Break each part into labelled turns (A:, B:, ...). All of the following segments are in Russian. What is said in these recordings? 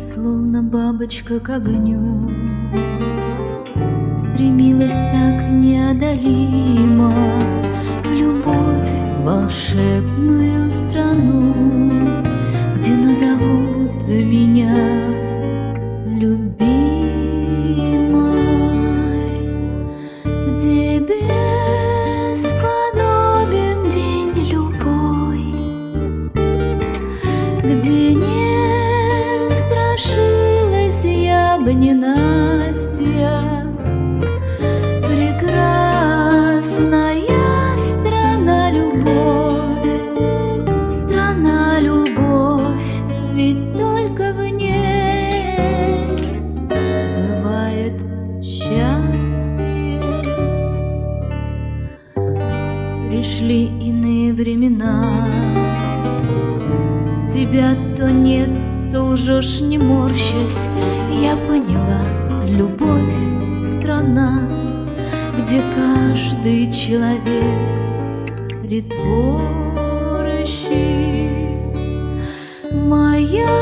A: словно бабочка к огню. Стремилась так неодолимо В любовь волшебную страну Где назовут меня бы не Прекрасная страна любовь Страна любовь Ведь только в ней Бывает счастье. Пришли иные времена Тебя то нет, то лжешь, не морщась. Я поняла, любовь — страна Где каждый человек притворщик Моя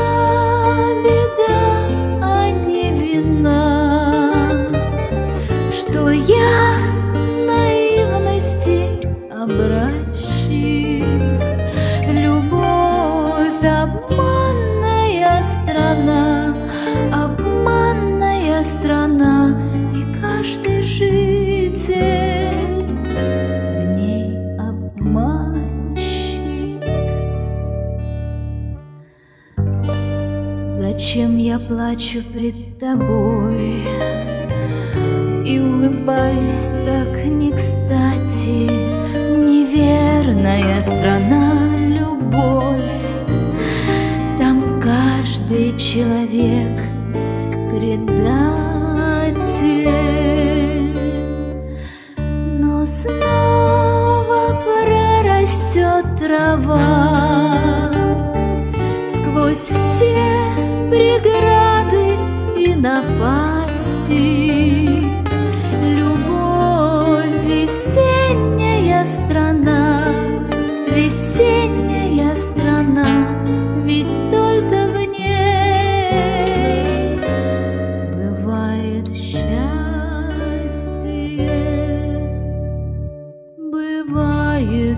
A: Зачем я плачу пред тобой и улыбаюсь так не кстати? Неверная страна, любовь, там каждый человек предатель. Но снова прорастет трава спасти. Любовь, весенняя страна, весенняя страна, ведь только в ней бывает счастье, бывает